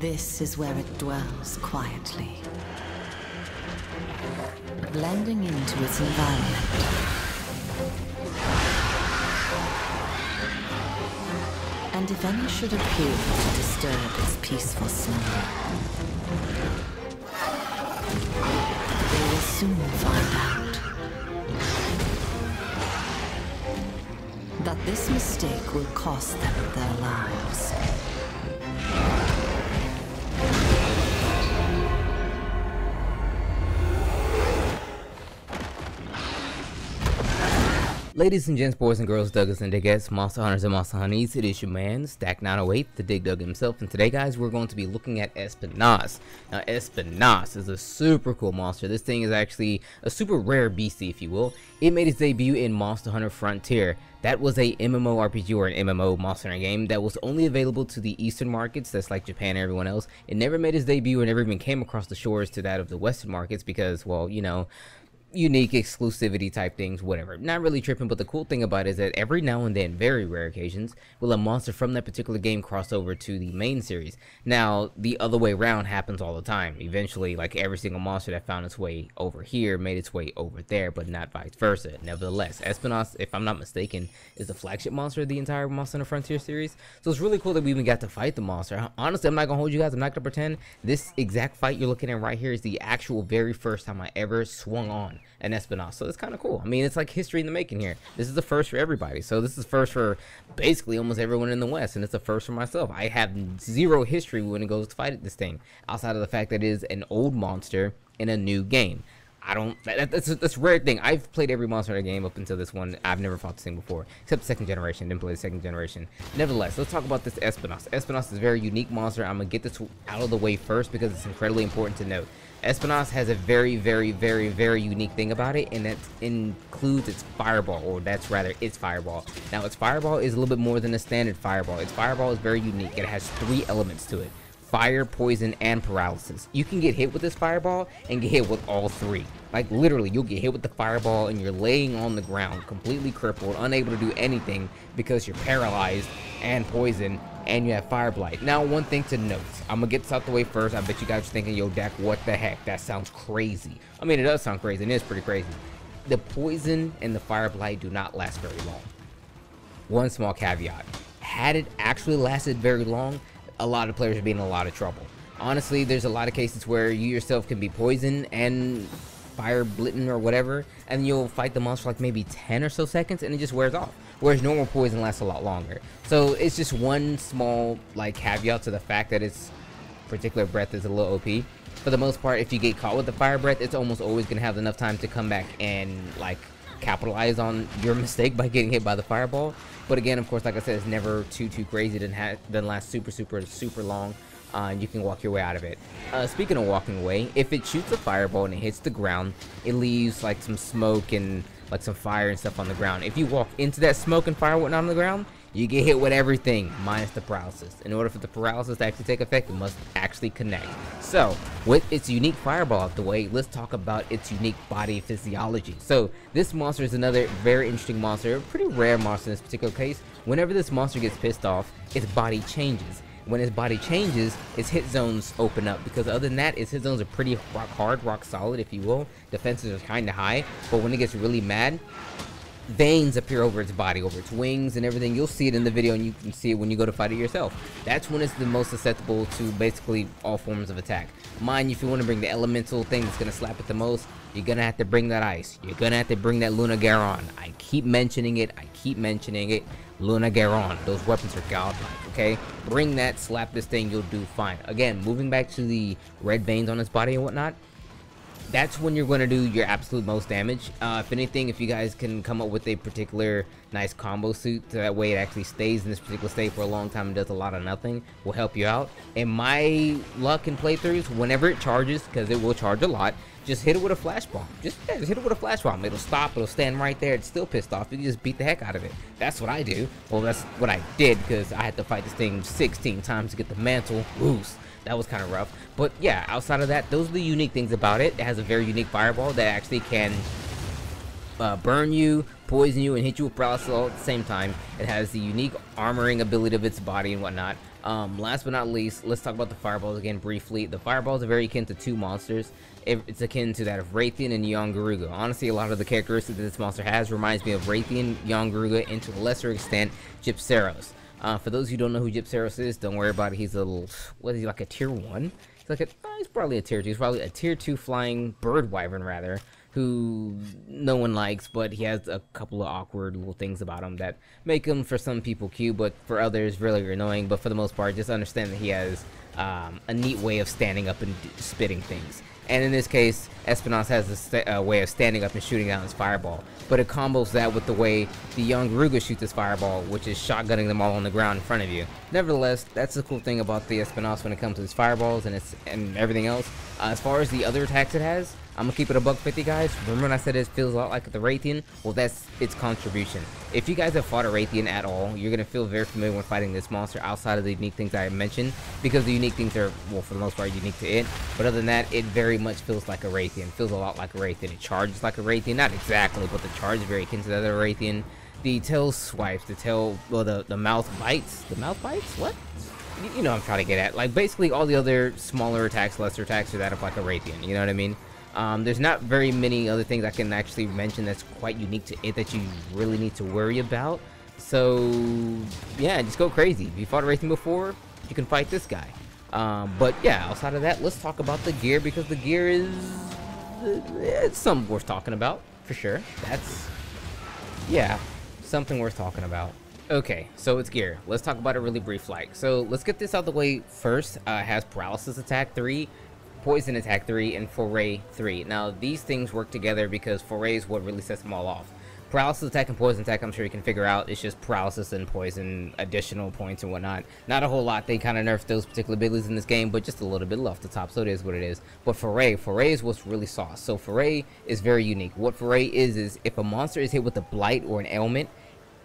This is where it dwells quietly, blending into its environment. And if any should appear to disturb its peaceful slumber, they will soon find out that this mistake will cost them their lives. Ladies and gents, boys and girls, Douglas and Diggettes, Monster Hunters and Monster Honeys, it is your man, Stack908, the Dig Dug himself, and today, guys, we're going to be looking at Espinas. Now, Espinas is a super cool monster. This thing is actually a super rare beastie, if you will. It made its debut in Monster Hunter Frontier. That was a MMORPG or an MMO Monster Hunter game that was only available to the Eastern markets, that's like Japan and everyone else. It never made its debut or never even came across the shores to that of the Western markets because, well, you know, unique exclusivity type things, whatever. Not really tripping, but the cool thing about it is that every now and then, very rare occasions, will a monster from that particular game cross over to the main series. Now, the other way around happens all the time. Eventually, like every single monster that found its way over here made its way over there, but not vice versa. Nevertheless, Espinas, if I'm not mistaken, is the flagship monster of the entire Monster Frontier series. So it's really cool that we even got to fight the monster. Honestly, I'm not gonna hold you guys, I'm not gonna pretend. This exact fight you're looking at right here is the actual very first time I ever swung on and Espinas. So it's kind of cool. I mean, it's like history in the making here. This is the first for everybody. So this is first for basically almost everyone in the West, and it's the first for myself. I have zero history when it goes to fight this thing, outside of the fact that it is an old monster in a new game. I don't. That, that's that's a rare thing. I've played every Monster Hunter game up until this one. I've never fought this thing before, except second generation. Didn't play the second generation. Nevertheless, let's talk about this Espinas. Espinas is a very unique monster. I'm gonna get this out of the way first because it's incredibly important to note. Espinas has a very, very, very, very unique thing about it, and that includes its fireball, or that's rather its fireball. Now, its fireball is a little bit more than a standard fireball. Its fireball is very unique. It has three elements to it fire, poison, and paralysis. You can get hit with this fireball and get hit with all three. Like literally, you'll get hit with the fireball and you're laying on the ground, completely crippled, unable to do anything because you're paralyzed and poisoned and you have fire blight. Now, one thing to note, I'm gonna get this out the way first. I bet you guys are thinking, yo, Dak, what the heck? That sounds crazy. I mean, it does sound crazy, and it is pretty crazy. The poison and the fire blight do not last very long. One small caveat. Had it actually lasted very long, a lot of players would be in a lot of trouble. Honestly, there's a lot of cases where you yourself can be poisoned and fire blitten or whatever, and you'll fight the monster like maybe 10 or so seconds, and it just wears off. Whereas normal poison lasts a lot longer. So it's just one small like caveat to the fact that its particular breath is a little OP. For the most part, if you get caught with the fire breath, it's almost always gonna have enough time to come back and like capitalize on your mistake by getting hit by the fireball. But again, of course, like I said, it's never too too crazy. It doesn't, doesn't last super super super long. Uh, you can walk your way out of it. Uh, speaking of walking away, if it shoots a fireball and it hits the ground, it leaves like some smoke and like some fire and stuff on the ground. If you walk into that smoke and fire whatnot on the ground, you get hit with everything minus the paralysis. In order for the paralysis to actually take effect, it must actually connect. So, with its unique fireball out the way, let's talk about its unique body physiology. So, this monster is another very interesting monster, a pretty rare monster in this particular case. Whenever this monster gets pissed off, its body changes when his body changes, his hit zones open up. Because other than that, his hit zones are pretty rock hard, rock solid, if you will. Defenses are kind of high. But when it gets really mad, veins appear over its body, over its wings and everything. You'll see it in the video and you can see it when you go to fight it yourself. That's when it's the most susceptible to basically all forms of attack. Mind if you want to bring the elemental thing that's going to slap it the most, you're going to have to bring that ice. You're going to have to bring that Lunagaron. I keep mentioning it. I keep mentioning it. Lunagaron. Those weapons are godlike, okay? Bring that, slap this thing, you'll do fine. Again, moving back to the red veins on its body and whatnot, that's when you're going to do your absolute most damage. Uh, if anything, if you guys can come up with a particular nice combo suit, so that way it actually stays in this particular state for a long time and does a lot of nothing, will help you out. In my luck in playthroughs, whenever it charges, because it will charge a lot, just hit it with a flash bomb. Just, yeah, just hit it with a flash bomb. It'll stop. It'll stand right there. It's still pissed off. You just beat the heck out of it. That's what I do. Well, that's what I did because I had to fight this thing 16 times to get the mantle loose. That was kind of rough. But yeah, outside of that, those are the unique things about it. It has a very unique fireball that actually can uh, burn you, poison you, and hit you with paralysis all at the same time. It has the unique armoring ability of its body and whatnot. Um, last but not least, let's talk about the fireballs again briefly. The fireballs are very akin to two monsters. it's akin to that of Rathian and Yian Garuga. Honestly, a lot of the characteristics that this monster has reminds me of Rathian, Yian Garuga, and to a lesser extent, Gypceros. Uh, for those who don't know who Gypceros is, don't worry about it. He's a little, what is he, like a tier 1? He's like a, uh, he's probably a tier 2. He's probably a tier 2 flying bird wyvern, rather, who no one likes, but he has a couple of awkward little things about him that make him, for some people, cute, but for others, really annoying. But for the most part, just understand that he has um, a neat way of standing up and spitting things. And in this case, Espinas has a uh, way of standing up and shooting down his fireball. But it combos that with the way the Yian Garuga shoots his fireball, which is shotgunning them all on the ground in front of you. Nevertheless, that's the cool thing about the Espinas when it comes to his fireballs and its and everything else. Uh, as far as the other attacks it has, I'm gonna keep it a buck 50 guys. Remember when I said it feels a lot like the Rathian? Well, that's its contribution. If you guys have fought a Rathian at all, you're gonna feel very familiar when fighting this monster outside of the unique things I mentioned, because the unique things are, well, for the most part, unique to it. But other than that, it very much feels like a Rathian. Feels a lot like a Rathian. It charges like a Rathian, not exactly, but the charge is very akin to the other Rathian. The tail swipes, the tail, well, the the mouth bites. The mouth bites? What? You know I'm trying to get at. Like, basically, all the other smaller attacks, lesser attacks are that of like a Rathian. You know what I mean? Um, there's not very many other things I can actually mention that's quite unique to it that you really need to worry about. So, yeah, just go crazy. If you fought Rathian before, you can fight this guy. Um, but yeah, outside of that, let's talk about the gear because the gear is it's something worth talking about for sure. That's yeah, something worth talking about. Okay, so it's gear. Let's talk about it really brief like. So let's get this out of the way first. Uh, has paralysis attack 3, Poison Attack 3, and Foray 3. Now, these things work together because Foray is what really sets them all off. Paralysis attack and poison attack, I'm sure you can figure out. It's just paralysis and poison, additional points and whatnot. Not a whole lot. They kind of nerfed those particular abilities in this game, but just a little bit off the top, so it is what it is. But Foray, Foray is what's really sauce. So Foray is very unique. What Foray is, is if a monster is hit with a blight or an ailment,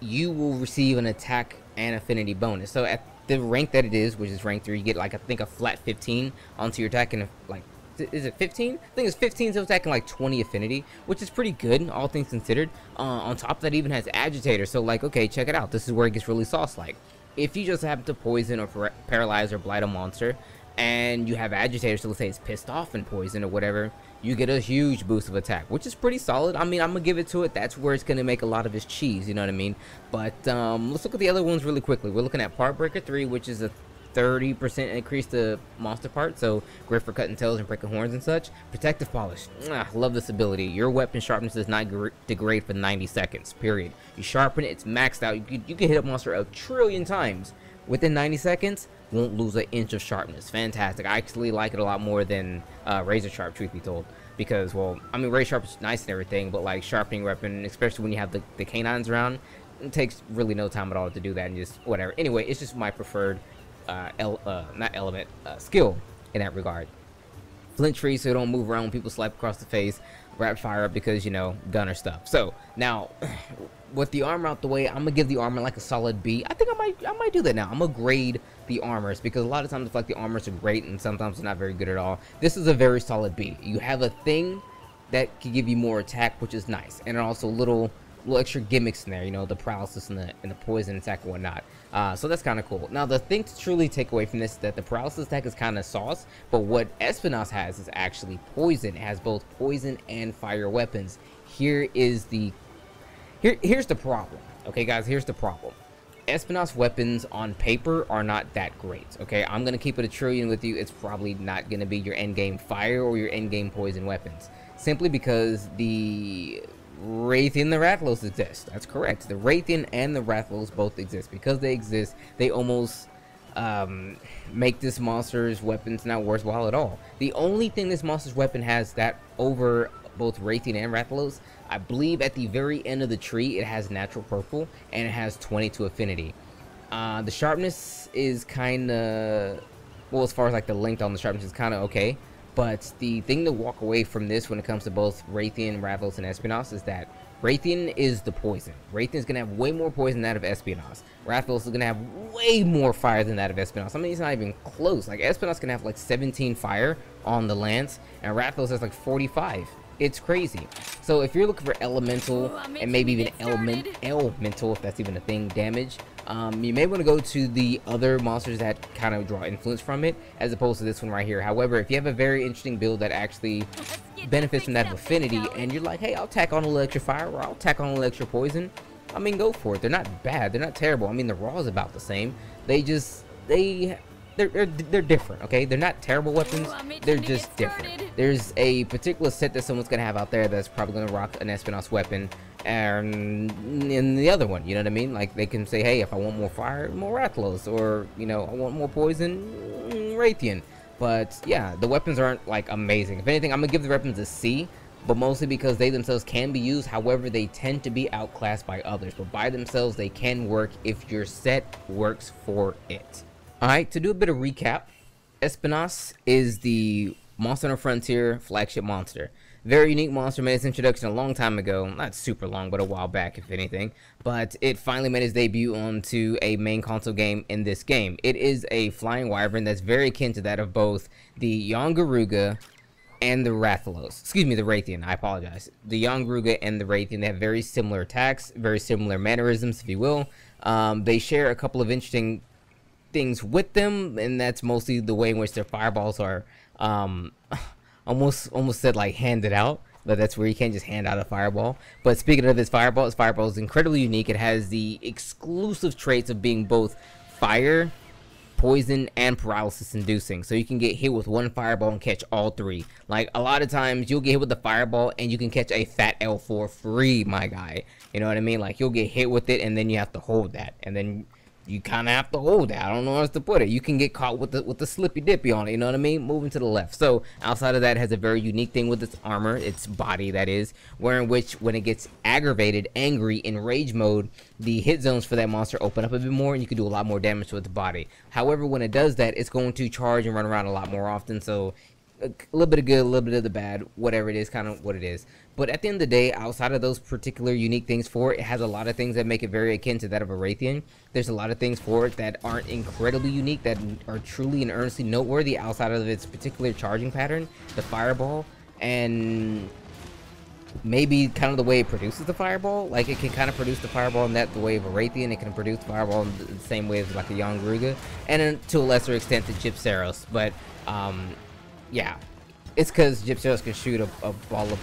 you will receive an attack and affinity bonus. So at the rank that it is, which is rank 3, you get like I think a flat 15 onto your attack and like is it 15? I think it's 15 so it's attacking like 20 affinity, which is pretty good, all things considered. Uh, on top of that, even has agitator, so like, okay, check it out. This is where it gets really sauce-like. If you just happen to poison or paralyze or blight a monster, and you have agitator, so let's say it's pissed off and poison or whatever, you get a huge boost of attack, which is pretty solid. I mean, I'm gonna give it to it. That's where it's gonna make a lot of his cheese, you know what I mean? But um, let's look at the other ones really quickly. We're looking at Part Breaker 3, which is a 30% increase to monster parts, so great for cutting tails and breaking horns and such. Protective Polish. Ah, love this ability. Your weapon sharpness does not degrade for 90 seconds, period. You sharpen it, it's maxed out. You can, you can hit a monster a trillion times within 90 seconds, won't lose an inch of sharpness. Fantastic. I actually like it a lot more than uh, Razor Sharp, truth be told. Because, well, I mean, Razor Sharp is nice and everything, but like sharpening weapon, especially when you have the, the canines around, it takes really no time at all to do that and just whatever. Anyway, it's just my preferred, uh, uh, not element, uh, skill in that regard. Flinch Free so don't move around when people slap across the face. Rapid fire up because, you know, gunner stuff. So, now, with the armor out the way, I'm gonna give the armor like a solid B. I think I might I might do that now. I'm gonna grade the armors because a lot of times like the armors are great and sometimes they're not very good at all. This is a very solid B. You have a thing that can give you more attack, which is nice, and also little little extra gimmicks in there. You know, the paralysis and the and the poison attack and whatnot. Uh, so that's kind of cool. Now the thing to truly take away from this is that the paralysis attack is kind of sauce, but what Espinas has is actually poison. It has both poison and fire weapons. Here is the here, here's the problem. Okay, guys, here's the problem. Espinas weapons on paper are not that great. Okay, I'm gonna keep it a trillion with you. It's probably not gonna be your endgame fire or your endgame poison weapons, simply because the Rathian the Rathalos exist. That's correct. The Rathian and the Rathalos both exist. Because they exist, they almost um, make this monster's weapons not worthwhile at all. The only thing this monster's weapon has that over both Rathian and Rathalos I believe at the very end of the tree, it has natural purple, and it has 22 affinity. Uh, the sharpness is kind of, well, as far as like the length on the sharpness is kind of okay. But the thing to walk away from this when it comes to both Rathian, Rathalos, and Espinas is that Rathian is the poison. Rathian is going to have way more poison than that of Espinas. Rathalos is going to have way more fire than that of Espinas. I mean, it's not even close. Like, Espinas can have like 17 fire on the lance, and Rathalos has like 45 it's crazy. So if you're looking for elemental and maybe even element elemental, if that's even a thing, damage, um, you may want to go to the other monsters that kind of draw influence from it, as opposed to this one right here. However, if you have a very interesting build that actually benefits from that affinity, and you're like, hey, I'll tack on electrify or I'll tack on electro poison, I mean, go for it. They're not bad. They're not terrible. I mean, the raw is about the same. They just they they're, they're, they're different, okay? They're not terrible weapons, they're just different. There's a particular set that someone's gonna have out there that's probably gonna rock an Espinas weapon, and in the other one, you know what I mean? Like, they can say, hey, if I want more fire, more Rathalos, or, you know, I want more poison, mm, Rathian. But, yeah, the weapons aren't, like, amazing. If anything, I'm gonna give the weapons a C, but mostly because they themselves can be used, however, they tend to be outclassed by others. But by themselves, they can work if your set works for it. Alright, to do a bit of recap, Espinas is the Monster Hunter Frontier flagship monster. Very unique monster, made its introduction a long time ago, not super long, but a while back if anything, but it finally made its debut onto a main console game in this game. It is a flying wyvern that's very akin to that of both the Yian Garuga and the Rathalos. Excuse me, the Rathian, I apologize. The Yian Garuga and the Rathian, they have very similar attacks, very similar mannerisms, if you will. Um, they share a couple of interesting things with them, and that's mostly the way in which their fireballs are um, almost almost said like handed out. But that's where you can't just hand out a fireball. But speaking of this fireball, this fireball is incredibly unique. It has the exclusive traits of being both fire, poison, and paralysis inducing. So you can get hit with one fireball and catch all three. Like a lot of times you'll get hit with the fireball and you can catch a fat L4 free, my guy. You know what I mean? Like you'll get hit with it and then you have to hold that. And then you kind of have to hold that. I don't know how else to put it. You can get caught with the with the slippy dippy on it. You know what I mean? Moving to the left. So outside of that, has a very unique thing with its armor, its body that is, wherein which when it gets aggravated, angry, in rage mode, the hit zones for that monster open up a bit more, and you can do a lot more damage to its body. However, when it does that, it's going to charge and run around a lot more often. So a little bit of good, a little bit of the bad, whatever it is, kind of what it is. But at the end of the day, outside of those particular unique things for it, it has a lot of things that make it very akin to that of a Rathian. There's a lot of things for it that aren't incredibly unique, that are truly and earnestly noteworthy outside of its particular charging pattern, the fireball, and maybe kind of the way it produces the fireball. Like it can kind of produce the fireball in that the way of a Rathian. It can produce the fireball in the same way as like a Yian Garuga, and to a lesser extent the Gypceros. But um, yeah, it's because Gypceros can shoot a, a, ball of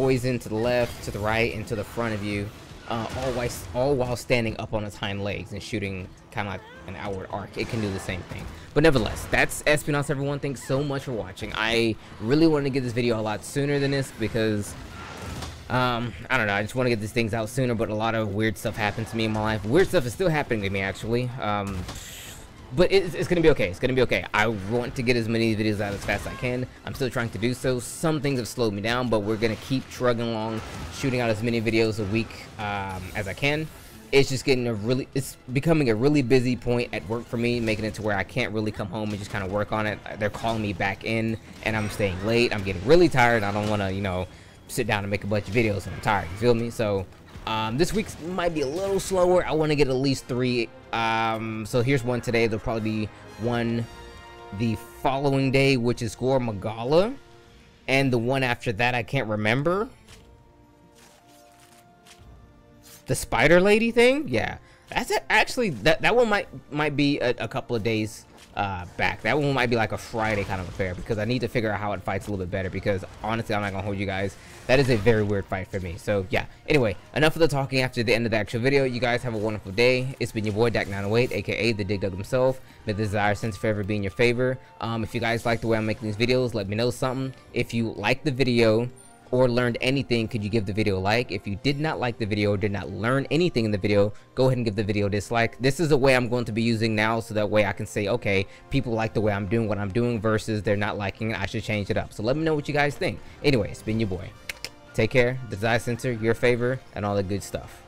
poison to the left, to the right, and to the front of you, uh, all, while, all while standing up on its hind legs and shooting kind of like an outward arc. It can do the same thing. But nevertheless, that's Espinas, everyone. Thanks so much for watching. I really wanted to get this video a lot sooner than this because um, I don't know, I just want to get these things out sooner, but a lot of weird stuff happened to me in my life. Weird stuff is still happening to me, actually. Um, but it's, it's gonna be okay. It's gonna be okay. I want to get as many videos out as fast as I can. I'm still trying to do so. Some things have slowed me down, but we're gonna keep trugging along, shooting out as many videos a week um, as I can. It's just getting a really, it's becoming a really busy point at work for me, making it to where I can't really come home and just kind of work on it. They're calling me back in, and I'm staying late. I'm getting really tired. I don't want to, you know, sit down and make a bunch of videos, and I'm tired. You feel me? So um, this week might be a little slower. I want to get at least three. Um, so here's one today. There'll probably be one the following day, which is Gore Magala. And the one after that, I can't remember. The Spider Lady thing? Yeah. That's it. Actually, that, that one might might be a, a couple of days uh, back. That one might be like a Friday kind of affair because I need to figure out how it fights a little bit better because honestly, I'm not going to hold you guys. That is a very weird fight for me. So yeah, anyway, enough of the talking after the end of the actual video. You guys have a wonderful day. It's been your boy Dak908, aka the Dig Dug himself. May the desire sense forever be in your favor. Um, if you guys like the way I'm making these videos, let me know something. If you like the video, or learned anything, could you give the video a like? If you did not like the video or did not learn anything in the video, go ahead and give the video a dislike. This is a way I'm going to be using now so that way I can say, okay, people like the way I'm doing what I'm doing versus they're not liking it. I should change it up. So let me know what you guys think. Anyway, it's been your boy. Take care. Desire Center, your favor, and all the good stuff.